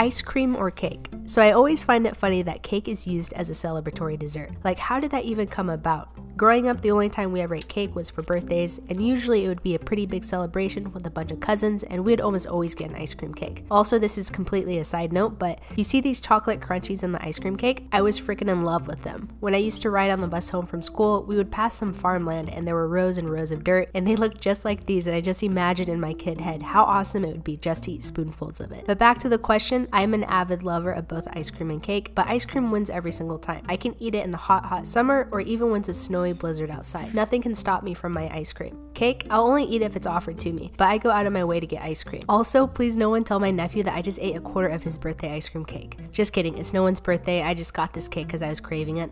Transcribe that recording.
Ice cream or cake? So I always find it funny that cake is used as a celebratory dessert. Like, how did that even come about? Growing up, the only time we ever ate cake was for birthdays, and usually it would be a pretty big celebration with a bunch of cousins, and we'd almost always get an ice cream cake. Also, this is completely a side note, but you see these chocolate crunchies in the ice cream cake? I was freaking in love with them. When I used to ride on the bus home from school, we would pass some farmland, and there were rows and rows of dirt, and they looked just like these, and I just imagined in my kid head how awesome it would be just to eat spoonfuls of it. But back to the question, I'm an avid lover of both ice cream and cake, but ice cream wins every single time. I can eat it in the hot, hot summer, or even when it's a snowy blizzard outside. Nothing can stop me from my ice cream. Cake, I'll only eat if it's offered to me, but I go out of my way to get ice cream. Also, please no one tell my nephew that I just ate a quarter of his birthday ice cream cake. Just kidding, it's no one's birthday, I just got this cake because I was craving it.